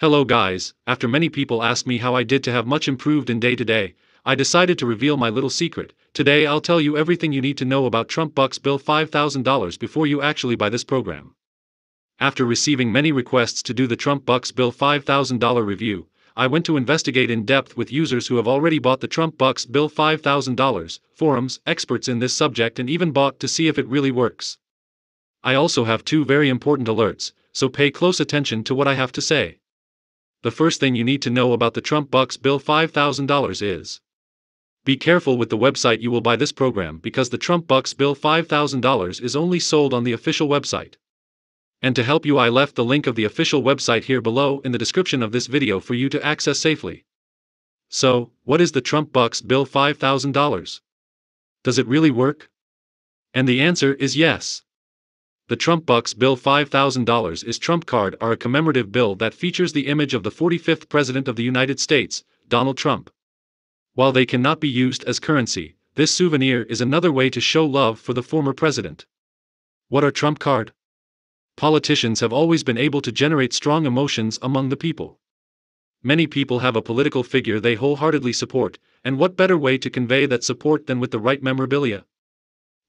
Hello guys, after many people asked me how I did to have much improved in day to day, I decided to reveal my little secret. Today I'll tell you everything you need to know about Trump Bucks Bill $5,000 before you actually buy this program. After receiving many requests to do the Trump Bucks Bill $5,000 review, I went to investigate in depth with users who have already bought the Trump Bucks Bill $5,000, forums, experts in this subject, and even bought to see if it really works. I also have two very important alerts, so pay close attention to what I have to say. The first thing you need to know about the Trump Bucks Bill $5,000 is Be careful with the website you will buy this program because the Trump Bucks Bill $5,000 is only sold on the official website. And to help you I left the link of the official website here below in the description of this video for you to access safely. So, what is the Trump Bucks Bill $5,000? Does it really work? And the answer is yes. The Trump Bucks Bill $5,000 is Trump card are a commemorative bill that features the image of the 45th President of the United States, Donald Trump. While they cannot be used as currency, this souvenir is another way to show love for the former president. What are Trump card? politicians have always been able to generate strong emotions among the people. Many people have a political figure they wholeheartedly support, and what better way to convey that support than with the right memorabilia?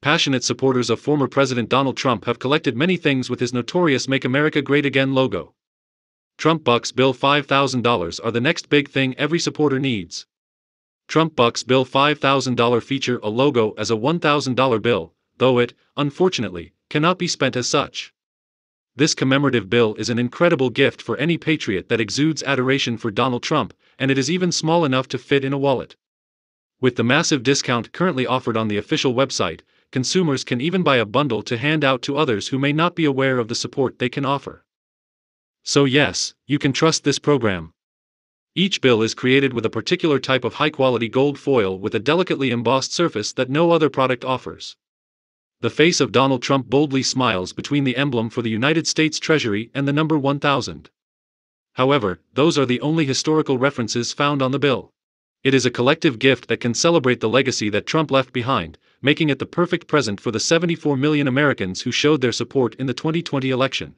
Passionate supporters of former President Donald Trump have collected many things with his notorious Make America Great Again logo. Trump Bucks Bill $5,000 are the next big thing every supporter needs. Trump Bucks Bill $5,000 feature a logo as a $1,000 bill, though it, unfortunately, cannot be spent as such. This commemorative bill is an incredible gift for any patriot that exudes adoration for Donald Trump, and it is even small enough to fit in a wallet. With the massive discount currently offered on the official website, consumers can even buy a bundle to hand out to others who may not be aware of the support they can offer. So, yes, you can trust this program. Each bill is created with a particular type of high quality gold foil with a delicately embossed surface that no other product offers. The face of Donald Trump boldly smiles between the emblem for the United States Treasury and the number 1000. However, those are the only historical references found on the bill. It is a collective gift that can celebrate the legacy that Trump left behind, making it the perfect present for the 74 million Americans who showed their support in the 2020 election.